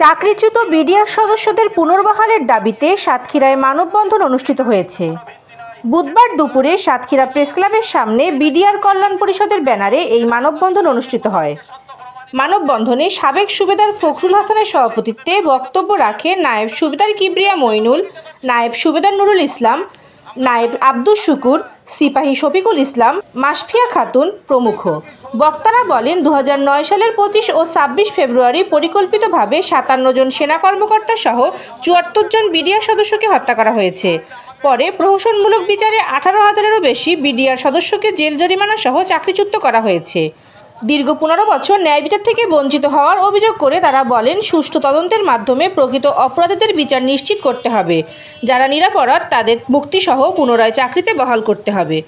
চাকরিচ্যুত বিডিআর সদস্যদের পুনর্বহালের দাবিতে সাতক্ষীরায় মানববন্ধন অনুষ্ঠিত হয়েছে। বুধবার দুপুরে সাতক্ষীরা প্রেসক্লাবের সামনে বিডিআর কল্যাণ পরিষদের ব্যানারে এই মানববন্ধন অনুষ্ঠিত হয়। মানববন্ধনে সাবেক সুবেদার ফখরুল হাসানের সভাপতিত্বে বক্তব্য রাখে নায়েব সুবেদার কিবরিয়া মইনুল, নায়েব সুবেদার নুরুল ইসলাম নায়েব আব্দুল শুকুর, সিপাহী শফিকুল ইসলাম, মাসফিয়া খাতুন প্রমুখ। বক্তারা বলেন দু হাজার নয় সালের পঁচিশ ও ছাব্বিশ ফেব্রুয়ারি পরিকল্পিতভাবে সাতান্ন জন সেনা কর্মকর্তা সহ চুয়াত্তর জন বিডিআর সদস্যকে হত্যা করা হয়েছে। পরে প্রহসনমূলক বিচারে আঠারো হাজারেরও বেশি বিডিআর সদস্যকে জেল জরিমানা সহ চাকরিচ্যুত করা হয়েছে। দীর্ঘ পনেরো বছর ন্যায় বিচার থেকে বঞ্চিত হওয়ার অভিযোগ করে তারা বলেন, সুষ্ঠু তদন্তের মাধ্যমে প্রকৃত অপরাধীদের বিচার নিশ্চিত করতে হবে। যারা নিরাপরাধ, তাদের মুক্তিসহ পুনরায় চাকরিতে বহাল করতে হবে।